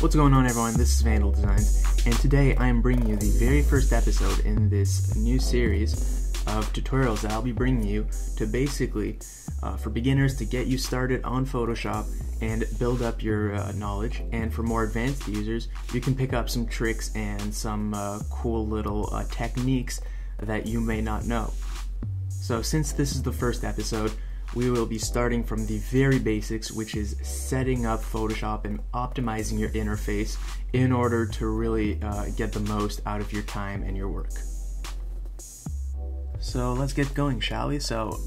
What's going on everyone, this is Vandal Designs, and today I am bringing you the very first episode in this new series of tutorials that I'll be bringing you to basically, uh, for beginners to get you started on Photoshop and build up your uh, knowledge, and for more advanced users, you can pick up some tricks and some uh, cool little uh, techniques that you may not know. So since this is the first episode, we will be starting from the very basics, which is setting up Photoshop and optimizing your interface in order to really uh, get the most out of your time and your work. So let's get going, shall we? So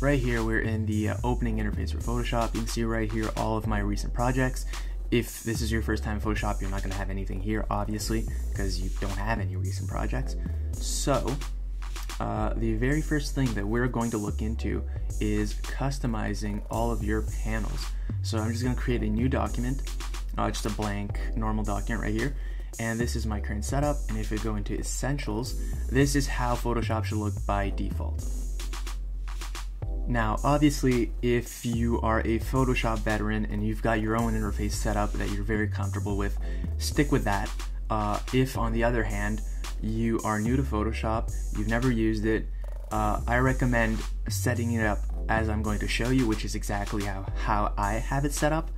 right here, we're in the uh, opening interface for Photoshop. You can see right here all of my recent projects. If this is your first time in Photoshop, you're not gonna have anything here, obviously, because you don't have any recent projects. So uh, the very first thing that we're going to look into is customizing all of your panels. So I'm just going to create a new document, uh, just a blank normal document right here. And this is my current setup. And if we go into essentials, this is how Photoshop should look by default. Now, obviously, if you are a Photoshop veteran and you've got your own interface set up that you're very comfortable with, stick with that. Uh, if, on the other hand, you are new to Photoshop, you've never used it, uh, I recommend setting it up as I'm going to show you, which is exactly how, how I have it set up.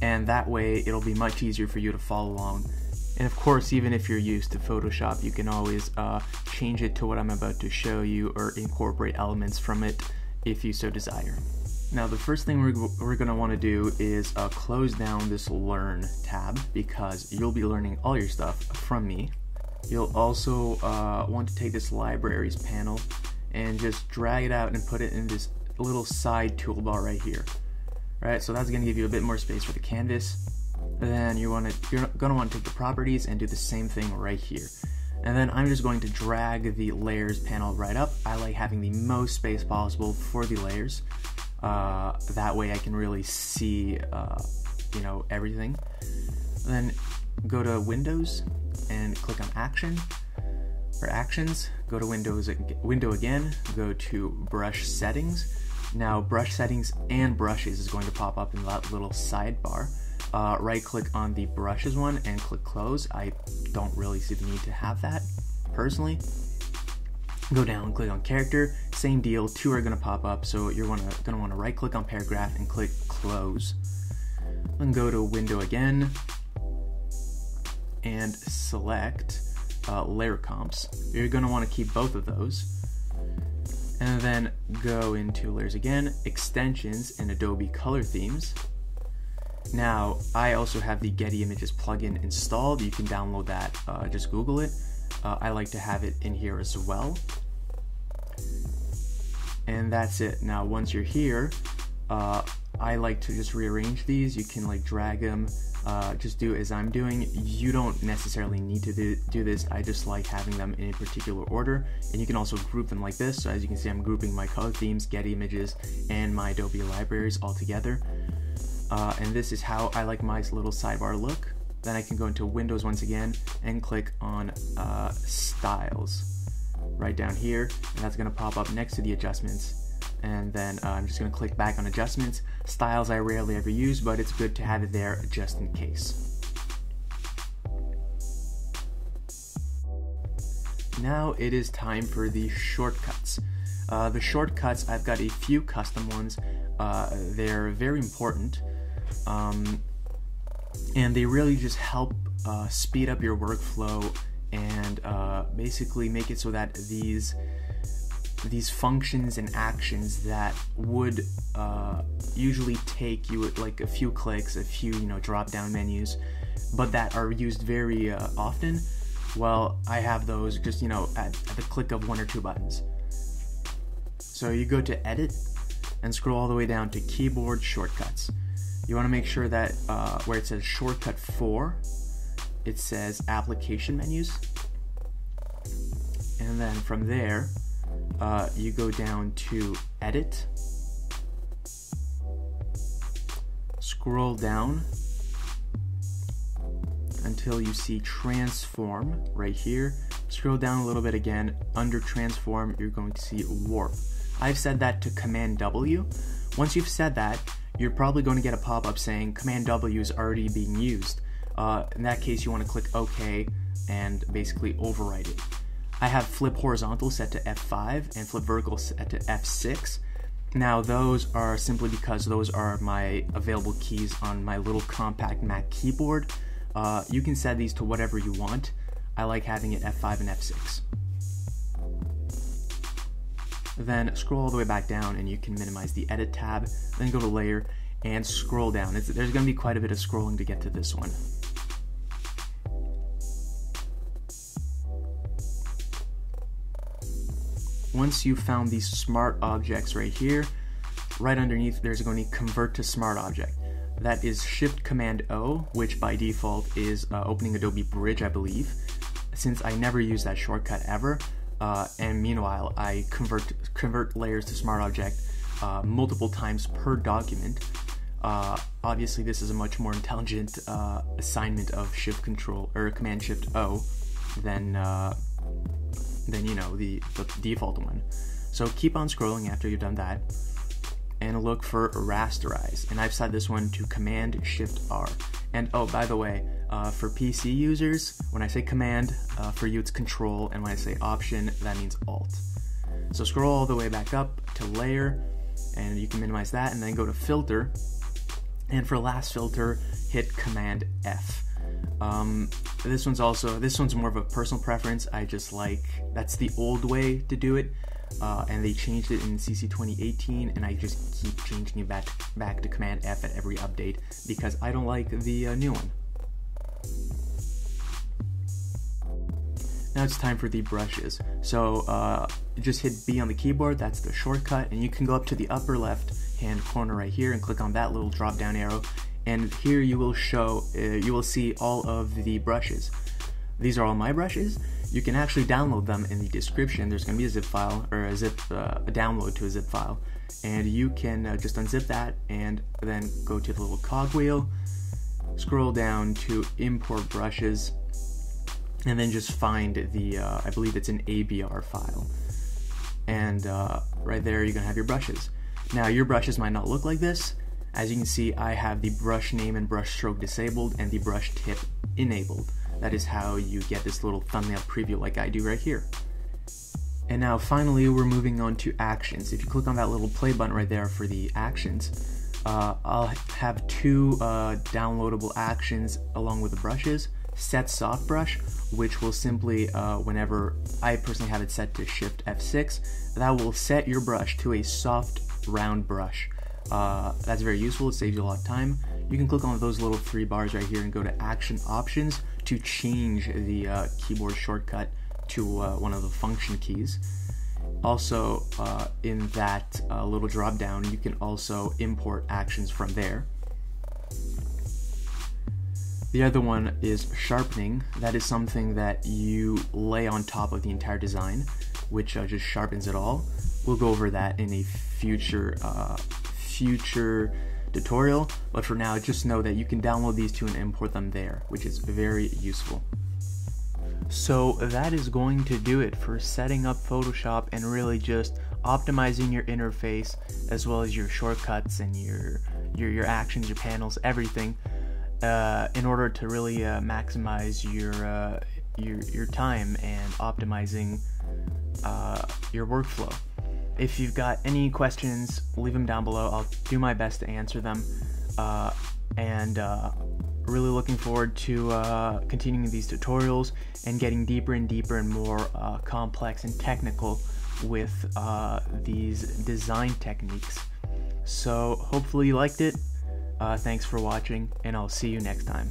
And that way it'll be much easier for you to follow along. And of course, even if you're used to Photoshop, you can always uh, change it to what I'm about to show you or incorporate elements from it if you so desire. Now the first thing we're, we're going to want to do is uh, close down this Learn tab because you'll be learning all your stuff from me You'll also uh, want to take this libraries panel and just drag it out and put it in this little side toolbar right here. Right, so that's going to give you a bit more space for the canvas. Then you want to, you're going to want to take the properties and do the same thing right here. And then I'm just going to drag the layers panel right up. I like having the most space possible for the layers. Uh, that way I can really see, uh, you know, everything. And then go to Windows and click on Action or Actions. Go to Windows Window again. Go to Brush Settings. Now, Brush Settings and Brushes is going to pop up in that little sidebar. Uh, right click on the brushes one and click close. I don't really see the need to have that personally. Go down, and click on character, same deal, two are gonna pop up, so you're wanna, gonna wanna right click on paragraph and click close. Then go to window again, and select uh, layer comps. You're going to want to keep both of those. And then go into layers again, extensions, and Adobe Color Themes. Now, I also have the Getty Images plugin installed. You can download that, uh, just Google it. Uh, I like to have it in here as well. And that's it. Now, once you're here, uh, I like to just rearrange these. You can like drag them, uh, just do as I'm doing. You don't necessarily need to do, do this. I just like having them in a particular order. And you can also group them like this. So as you can see, I'm grouping my color themes, Getty images, and my Adobe libraries all together. Uh, and this is how I like my little sidebar look. Then I can go into Windows once again and click on uh, Styles right down here. And that's gonna pop up next to the adjustments and then uh, I'm just going to click back on adjustments. Styles I rarely ever use, but it's good to have it there just in case. Now it is time for the shortcuts. Uh, the shortcuts, I've got a few custom ones. Uh, they're very important. Um, and they really just help uh, speed up your workflow and uh, basically make it so that these these functions and actions that would uh, usually take you like a few clicks, a few you know drop down menus, but that are used very uh, often. Well, I have those just you know at, at the click of one or two buttons. So you go to Edit and scroll all the way down to Keyboard Shortcuts. You want to make sure that uh, where it says Shortcut 4, it says Application Menus. And then from there, uh, you go down to edit, scroll down until you see transform right here. Scroll down a little bit again. Under transform, you're going to see warp. I've said that to Command W. Once you've said that, you're probably going to get a pop-up saying Command W is already being used. uh, in that case, you want to click OK and basically overwrite it. I have flip horizontal set to F5 and flip vertical set to F6. Now, those are simply because those are my available keys on my little compact Mac keyboard. Uh, you can set these to whatever you want. I like having it F5 and F6. Then scroll all the way back down and you can minimize the edit tab, then go to layer and scroll down. It's, there's going to be quite a bit of scrolling to get to this one. Once you've found these smart objects right here, right underneath there's going to convert to smart object. That is Shift Command O, which by default is uh, opening Adobe Bridge, I believe. Since I never use that shortcut ever, uh, and meanwhile I convert convert layers to smart object uh, multiple times per document. Uh, obviously, this is a much more intelligent uh, assignment of Shift Control or Command Shift O than uh, than you know the, the default one. So keep on scrolling after you've done that and look for rasterize. And I've set this one to Command Shift R. And oh, by the way, uh, for PC users, when I say Command, uh, for you it's Control, and when I say Option, that means Alt. So scroll all the way back up to Layer, and you can minimize that, and then go to Filter. And for last filter, hit Command F. Um, this one's also this one's more of a personal preference. I just like that's the old way to do it, uh, and they changed it in CC 2018, and I just keep changing it back back to Command F at every update because I don't like the uh, new one. Now it's time for the brushes. So uh, just hit B on the keyboard, that's the shortcut, and you can go up to the upper left hand corner right here and click on that little drop down arrow and here you will show uh, you will see all of the brushes. These are all my brushes. You can actually download them in the description. There's going to be a zip file or a zip uh, a download to a zip file. And you can uh, just unzip that and then go to the little cogwheel scroll down to import brushes and then just find the uh, I believe it's an ABR file. And uh, right there you're gonna have your brushes. Now your brushes might not look like this as you can see, I have the brush name and brush stroke disabled and the brush tip enabled. That is how you get this little thumbnail preview like I do right here. And now finally, we're moving on to actions. If you click on that little play button right there for the actions, uh, I'll have two uh, downloadable actions along with the brushes. Set soft brush, which will simply, uh, whenever I personally have it set to Shift F6, that will set your brush to a soft round brush. Uh, that's very useful. It saves you a lot of time. You can click on those little three bars right here and go to Action Options to change the uh, keyboard shortcut to uh, one of the function keys. Also, uh, in that uh, little drop down, you can also import actions from there. The other one is sharpening. That is something that you lay on top of the entire design, which uh, just sharpens it all. We'll go over that in a future uh, future tutorial, but for now, just know that you can download these two and import them there, which is very useful. So that is going to do it for setting up Photoshop and really just optimizing your interface as well as your shortcuts and your your, your actions, your panels, everything uh, in order to really uh, maximize your, uh, your your time and optimizing uh, your workflow. If you've got any questions, leave them down below. I'll do my best to answer them. Uh, and uh, really looking forward to uh, continuing these tutorials and getting deeper and deeper and more uh, complex and technical with uh, these design techniques. So hopefully you liked it. Uh, thanks for watching, and I'll see you next time.